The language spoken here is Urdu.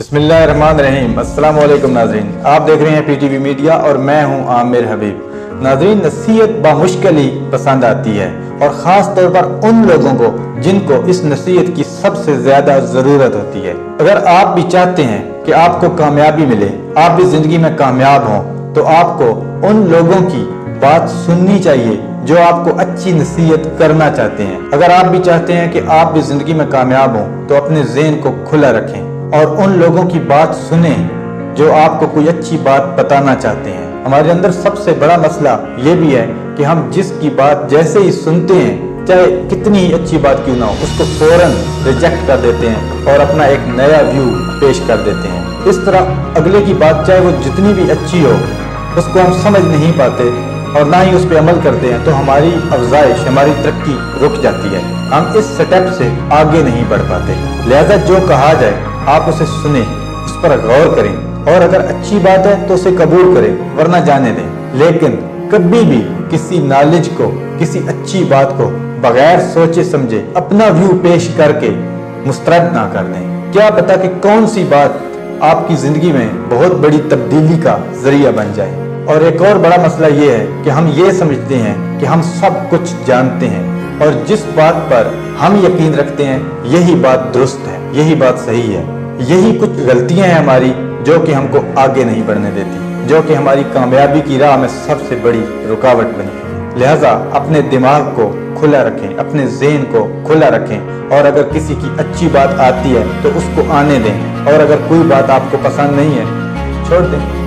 بسم اللہ الرحمن الرحیم السلام علیکم ناظرین آپ دیکھ رہے ہیں پی ٹی وی میڈیا اور میں ہوں عامر حبیب ناظرین نصیحت بامشکل ہی پسند آتی ہے اور خاص طور پر ان لوگوں کو جن کو اس نصیحت کی سب سے زیادہ ضرورت ہوتی ہے۔ اگر آپ بھی چاہتے ہیں کہ آپ کو کامیابی ملے، آپ بھی زندگی میں کامیاب ہوں، تو آپ کو ان لوگوں کی بات سننی چاہیے جو آپ کو اچھی نصیحت کرنا چاہتے ہیں۔ اگر آپ بھی چاہتے ہیں کہ آپ بھی زندگی میں کامیاب ہوں، تو اپنے ذہن کو کھلا رکھیں۔ اور ان لوگوں کی بات سنیں جو آپ کو کوئی اچھی بات بتانا چاہتے ہیں۔ ہمارے اندر سب سے بڑا مسئلہ یہ بھی ہے کہ ہم جس کی بات جیسے ہی سنتے ہیں، چاہے کتنی ہی اچھی بات کیوں نہ ہو، اس کو فوراً ریجیکٹ کر دیتے ہیں اور اپنا ایک نیا ویو پیش کر دیتے ہیں۔ اس طرح اگلے کی بات چاہے وہ جتنی بھی اچھی ہو، اس کو ہم سمجھ نہیں پاتے اور نہ ہی اس پہ عمل کرتے ہیں تو ہماری افزائش، ہماری ترقی رک جاتی ہے۔ ہم اس سٹیپ سے آگے نہیں بڑھ پاتے۔ لہذا جو کہا جائے آپ اسے سنیں، اس پر غور کریں۔ اور اگر اچھی بات ہے تو اسے قبول کریں، ورنہ جانے دیں۔ لیکن کبھی بھی کسی نالج کو، کسی اچھی بات کو بغیر سوچے سمجھے اپنا ویو پیش کر کے مسترد نہ کر دیں۔ کیا پتا کہ کون سی بات آپ کی زندگی میں بہت بڑی تبدیلی کا ذریعہ بن جائے۔ اور ایک اور بڑا مسئلہ یہ ہے کہ ہم یہ سمجھتے ہیں کہ ہم سب کچھ جانتے ہیں۔ اور جس بات پر ہم یقین رکھتے ہیں، یہی بات درست ہے۔ یہی بات صحیح ہے۔ یہی کچھ غلطیاں ہیں ہماری جو کہ ہم کو آگے نہیں بڑھنے دیتی، جو کہ ہماری کامیابی کی راہ میں سب سے بڑی رکاوٹ بنی۔ لہٰذا اپنے دماغ کو کھلا رکھیں، اپنے ذہن کو کھلا رکھیں۔ اور اگر کسی کی اچھی بات آتی ہے تو اس کو آنے دیں۔ اور اگر کوئی بات آپ کو پسند نہیں ہے، چھوڑ دیں۔